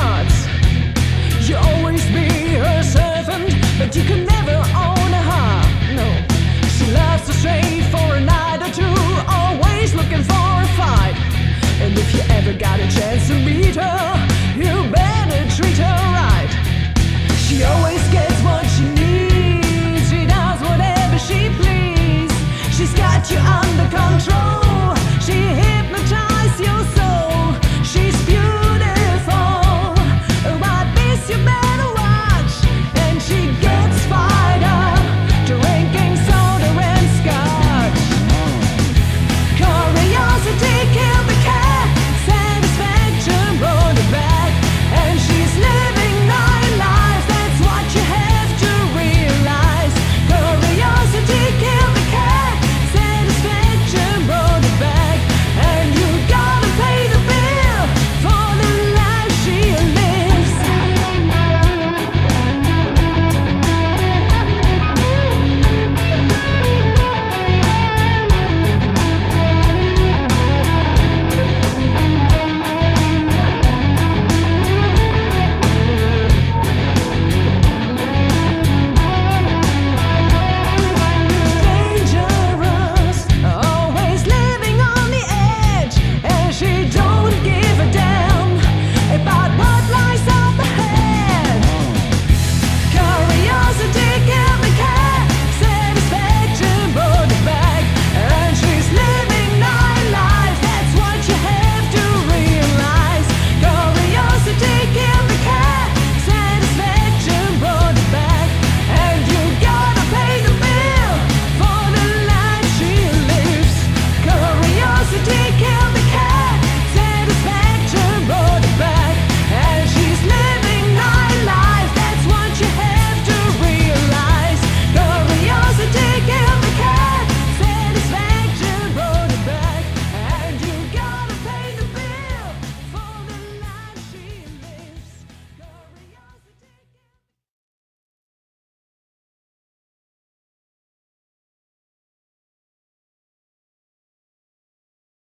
hearts. You always be her servant, but you can never own her. No, she loves to stray for a night or two, always looking for a fight. And if you ever got a chance to meet her.